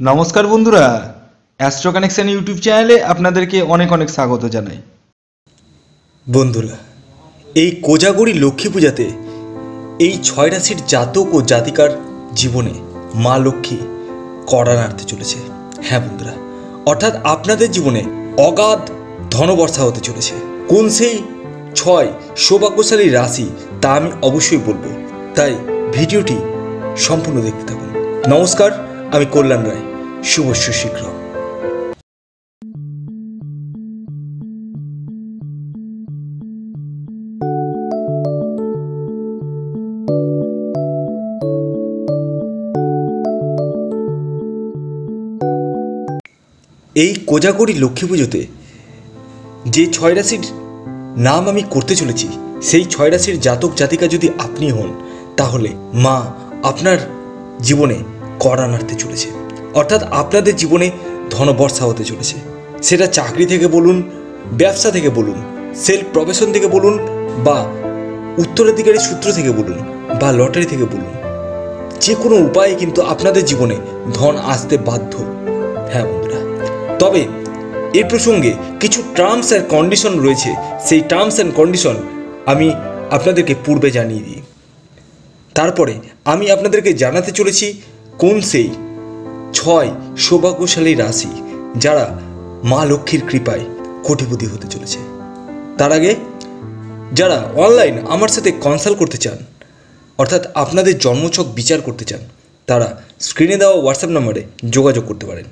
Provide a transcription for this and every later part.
নমস্কার বন্ধুরা astro connection YouTube চ্যানেলে আপনাদেরকে অনেক অনেক স্বাগত জানাই। বন্ধুরা, এই কোজাগরি লক্ষ্মী পূজাতে এই ছয় রাশির জাতক ও জাতিকার জীবনে মা লক্ষ্মী কড়া নাড়তে চলেছে। হ্যাঁ বন্ধুরা, অর্থাৎ আপনাদের জীবনে অগাধ ধনবর্ষা হতে চলেছে। কোন সেই ছয় সৌভাগ্যশালী রাশি তা আমি অবশ্যই বলব। তাই ভিডিওটি সম্পূর্ণ দেখতে থাকুন। নমস্কার আমি কল্যাণ রায়। শুভ সুশীঘ্র এই কোজাগরি লক্ষ্মী পুজোতে যে ছয় রাশির নাম আমি করতে চলেছি, সেই ছয় রাশির জাতক জাতিকা যদি আপনি হন, তাহলে মা আপনার জীবনে কড়া নাড়তে চলেছে। অর্থাৎ আপনাদের জীবনে ধনবর্ষা হতে চলেছে। সেটা চাকরি থেকে বলুন, ব্যবসা থেকে বলুন সেলফ প্রফেশন থেকে বলুন, বা উত্তরাধিকারী সূত্র থেকে বলুন, বা লটারি থেকে বলুন, যে কোনো উপায়ে কিন্তু আপনাদের জীবনে ধন আসতে বাধ্য। হ্যাঁ বন্ধুরা, তবে এ প্রসঙ্গে কিছু টার্মস অ্যান্ড কন্ডিশন রয়েছে। সেই টার্মস অ্যান্ড কন্ডিশন আমি আপনাদেরকে পূর্বে জানিয়ে দিই। তারপরে আমি আপনাদেরকে জানাতে চলেছি কোন সেই ছয় সৌভাগ্যশালী রাশি যারা মা লক্ষ্মীর কৃপায় কোটিপতি হতে চলেছে? তার আগে, যারা অনলাইন আমার সাথে কনসাল্ট করতে চান, অর্থাৎ আপনাদের জন্মছক বিচার করতে চান, তারা স্ক্রিনে দেওয়া হোয়াটসঅ্যাপ নম্বরে যোগাযোগ করতে পারেন।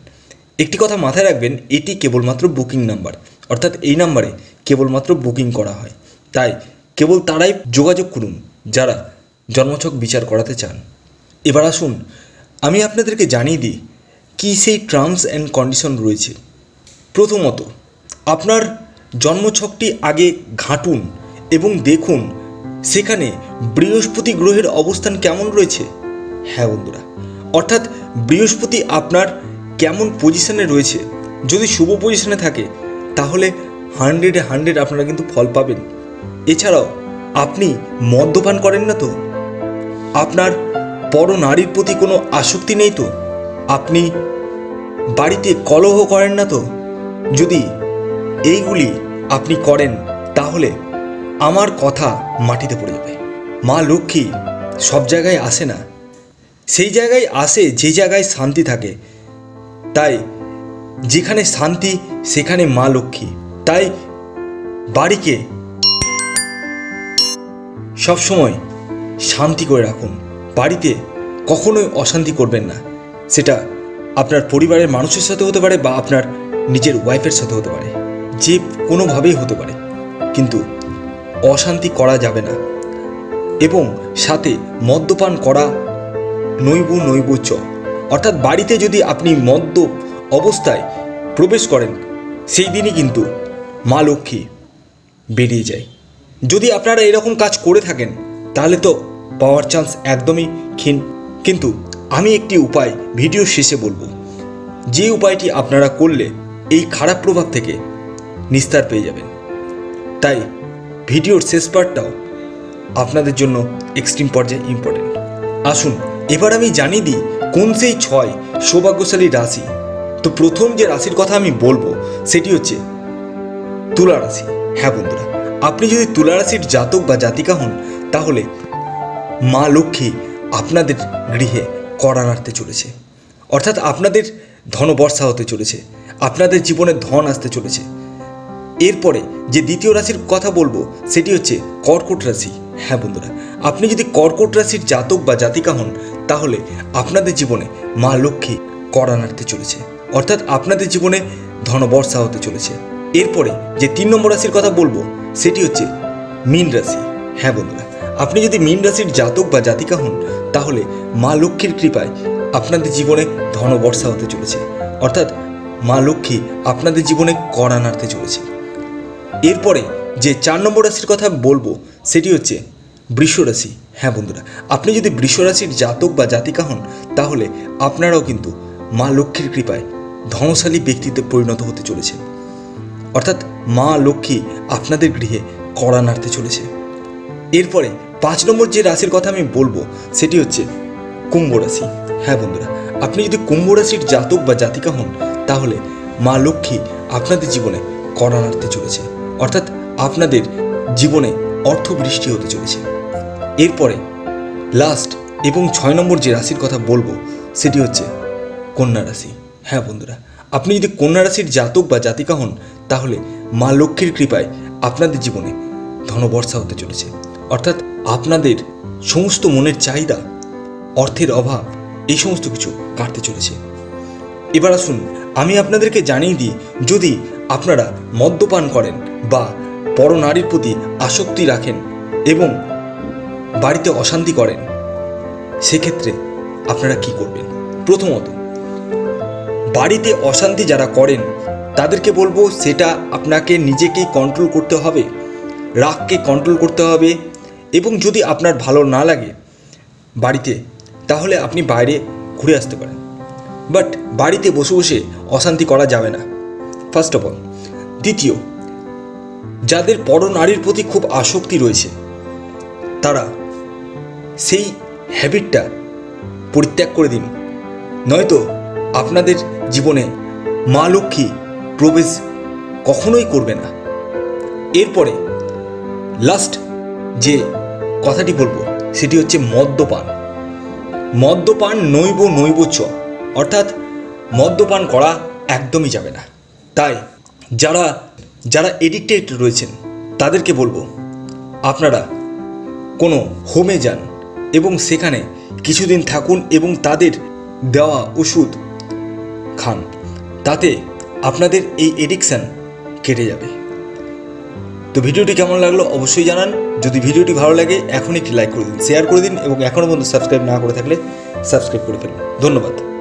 একটি কথা মাথায় রাখবেন, এটি কেবলমাত্র বুকিং নাম্বার অর্থাৎ এই নাম্বারে কেবলমাত্র বুকিং করা হয়। তাই কেবল তারাই যোগাযোগ করুন যারা জন্মছক বিচার করাতে চান। এবার আসুন আমি আপনাদেরকে জানিয়ে দিই কী সেই টার্মস অ্যান্ড কন্ডিশন রয়েছে। প্রথমত, আপনার জন্মছকটি আগে ঘাঁটুন এবং দেখুন সেখানে বৃহস্পতি গ্রহের অবস্থান কেমন রয়েছে। হ্যাঁ বন্ধুরা, অর্থাৎ বৃহস্পতি আপনার কেমন পজিশনে রয়েছে। যদি শুভ পজিশনে থাকে, তাহলে হান্ড্রেডে হান্ড্রেড আপনারা কিন্তু ফল পাবেন। এছাড়াও, আপনি মদ্যপান করেন না তো? আপনার পর নারীর প্রতি কোনো আসক্তি নেই তো? আপনি বাড়িতে কলহ করেন না তো? যদি এইগুলি আপনি করেন, তাহলে আমার কথা মাটিতে পড়ে যাবে। মা লক্ষ্মী সব জায়গায় আসে না। সেই জায়গায় আসে যে জায়গায় শান্তি থাকে। তাই যেখানে শান্তি, সেখানে মা লক্ষ্মী। তাই বাড়িকে সবসময় শান্তি করে রাখুন। বাড়িতে কখনোই অশান্তি করবেন না। সেটা আপনার পরিবারের মানুষের সাথে হতে পারে বা আপনার নিজের ওয়াইফের সাথে হতে পারে। যে কোনোভাবেই হতে পারে। কিন্তু অশান্তি করা যাবে না। এবং সাথে মদ্যপান করা নৈব নৈব চ। অর্থাৎ বাড়িতে যদি আপনি মদ্য অবস্থায় প্রবেশ করেন, সেই দিনই কিন্তু মা লক্ষ্মী বেরিয়ে যায়। যদি আপনারা এরকম কাজ করে থাকেন, তাহলে তো পাওয়ার চান্স একদমই ক্ষীণ। কিন্তু আমি একটি উপায় ভিডিও শেষে বলব। যে উপায়টি আপনারা করলে এই খারাপ প্রভাব থেকে নিস্তার পেয়ে যাবেন। তাই ভিডিওর শেষ পার্টটাও আপনাদের জন্য এক্সট্রিম পর্যায়ে ইম্পর্টেন্ট আসুন, এবার আমি জানিয়ে দিই কোন সেই ছয় সৌভাগ্যশালী রাশি। তো প্রথম যে রাশির কথা আমি বলব, সেটি হচ্ছে তুলা রাশি। হ্যাঁ বন্ধুরা, আপনি যদি তুলা রাশির জাতক বা জাতিকা হন, তাহলে মা লক্ষ্মী আপনাদের গৃহে কড়া নাড়তে চলেছে। অর্থাৎ আপনাদের ধনবর্ষা হতে চলেছে। আপনাদের জীবনে ধন আসতে চলেছে। এরপরে যে দ্বিতীয় রাশির কথা বলব, সেটি হচ্ছে কর্কট রাশি। হ্যাঁ বন্ধুরা, আপনি যদি কর্কট রাশির জাতক বা জাতিকা হন, তাহলে আপনাদের জীবনে মা লক্ষ্মী কড়া নাড়তে চলেছে। অর্থাৎ আপনাদের জীবনে ধনবর্ষা হতে চলেছে। এরপরে যে তিন নম্বর রাশির কথা বলব, সেটি হচ্ছে মীন রাশি। হ্যাঁ বন্ধুরা আপনি যদি মীন রাশির জাতক বা জাতিকা হন, তাহলে মা লক্ষ্মীর কৃপায় আপনাদের জীবনে ধনবর্ষা হতে চলেছে। অর্থাৎ মা লক্ষ্মী আপনাদের জীবনে কড়া নাড়তে চলেছে। এরপরে যে চার নম্বর রাশির কথা বলব, সেটি হচ্ছে বৃষ রাশি। হ্যাঁ বন্ধুরা, আপনি যদি বৃষ রাশির জাতক বা জাতিকা হন, তাহলে আপনারাও কিন্তু মা লক্ষ্মীর কৃপায় ধনশালী ব্যক্তিতে পরিণত হতে চলেছে। অর্থাৎ মা লক্ষ্মী আপনাদের গৃহে কড়া নাড়তে চলেছে। এরপরে পাঁচ নম্বর যে রাশির কথা আমি বলব, সেটি হচ্ছে কুম্ভ রাশি। হ্যাঁ বন্ধুরা, আপনি যদি কুম্ভ রাশির জাতক বা জাতিকা হন, তাহলে মা লক্ষ্মী আপনাদের জীবনে কড়া নাড়তে চলেছে। অর্থাৎ আপনাদের জীবনে অর্থ বৃষ্টি হতে চলেছে। এরপরে লাস্ট এবং ছয় নম্বর যে রাশির কথা বলব, সেটি হচ্ছে কন্যা রাশি। হ্যাঁ বন্ধুরা, আপনি যদি কন্যা রাশির জাতক বা জাতিকা হন, তাহলে মা লক্ষ্মীর কৃপায় আপনাদের জীবনে ধনবর্ষা হতে চলেছে। অর্থাৎ আপনাদের সমস্ত মনের চাহিদা, অর্থের অভাব, এই সমস্ত কিছু কাটতে চলেছে। এবার আসুন, আমি আপনাদেরকে জানিয়ে দিই, যদি আপনারা মদ্যপান করেন বা পরনারীর প্রতি আসক্তি রাখেন এবং বাড়িতে অশান্তি করেন, সেক্ষেত্রে আপনারা কি করবেন? প্রথমত, বাড়িতে অশান্তি যারা করেন, তাদেরকে বলব সেটা আপনাকে নিজেকেই কন্ট্রোল করতে হবে, রাগকে কন্ট্রোল করতে হবে এবং যদি আপনার ভালো না লাগে বাড়িতে, তাহলে আপনি বাইরে ঘুরে আসতে পারেন। বাট বাড়িতে বসে বসে অশান্তি করা যাবে না। ফার্স্ট অফ অল দ্বিতীয়, যাদের পরনারীর প্রতি খুব আসক্তি রয়েছে, তারা সেই হ্যাবিটটা পরিত্যাগ করে দিন। নয়তো আপনাদের জীবনে মা লক্ষ্মী প্রবেশ কখনোই করবে না। এরপরে লাস্ট যে কথাটি বলব, সেটি হচ্ছে মদ্যপান। মদ্যপান নৈব নৈব চ অর্থাৎ মদ্যপান করা একদমই যাবে না। তাই যারা যারা এডিক্টেড রয়েছেন, তাদেরকে বলব, আপনারা কোনো হোমে যান এবং সেখানে কিছুদিন থাকুন এবং তাদের দেওয়া ওষুধ খান। তাতে আপনাদের এই এডিকশান কেটে যাবে। তো ভিডিওটি কেমন লাগল অবশ্যই জানান। যদি ভিডিওটি ভালো লাগে এখন একটি লাইক করে দিন শেয়ার করে দিন এবং এখনও পর্যন্ত সাবস্ক্রাইব না করে থাকলে সাবস্ক্রাইব করে ফেলুন। ধন্যবাদ।